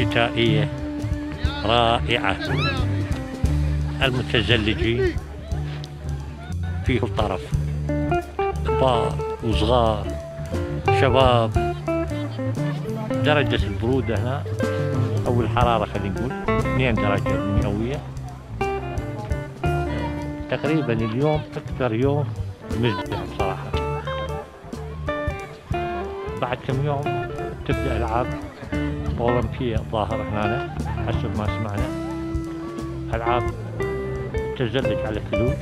استوائية رائعة. المتزلجين في كل طرف. كبار وصغار شباب. درجة البرودة هنا أو الحرارة خلينا نقول. 2 درجة مئوية. تقريبا اليوم أكثر يوم مزدحم صراحة. بعد كم يوم تبدأ ألعاب أولمبية ظاهرة هنا حسب ما سمعنا. ألعاب تزلج على الثلوج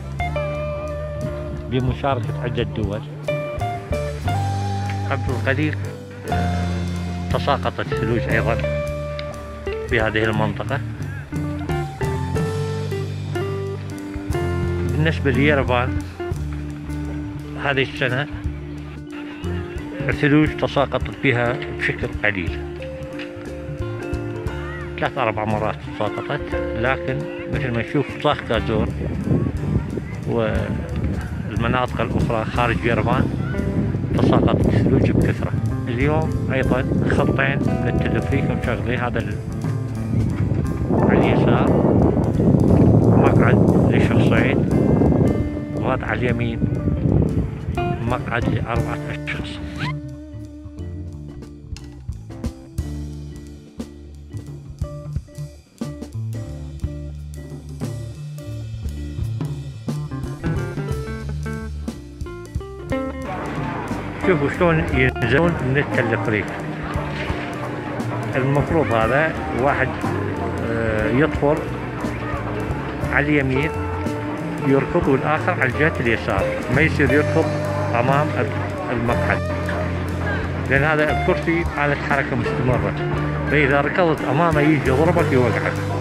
بمشاركة عدة دول. قبل قليل تساقطت الثلوج أيضا في هذه المنطقة. بالنسبة ليرفان هذه السنة الثلوج تساقطت بها بشكل قليل. ثلاث أربع مرات تساقطت لكن مثل ما نشوف طاخ كازور والمناطق الأخرى خارج يرفان تساقطت الثلوج بكثرة. اليوم أيضا خطين من التلفريك مشغلين هذا على اليسار. مقعد لشخصين وهذا على اليمين مقعد لأربعة أشخاص. شوفوا شلون ينزلون من التلفريك المفروض هذا واحد آه، يطفر على اليمين يركض والآخر على الجهة اليسار. ما يصير يركض أمام المقعد. لأن هذا الكرسي حالة حركة مستمرة. فإذا ركضت أمامه يجي يضربك يوقعك.